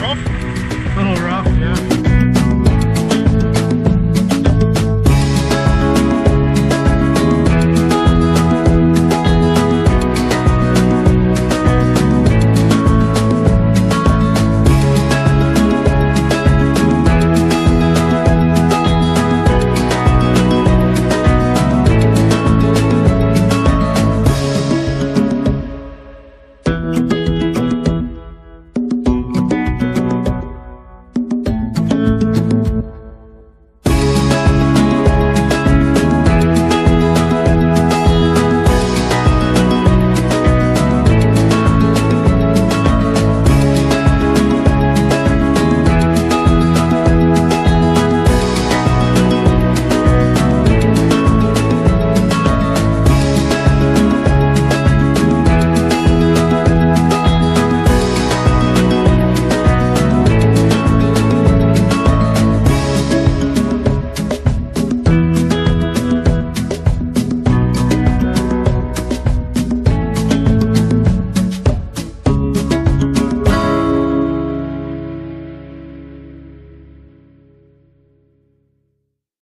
rough? A little rough, yeah.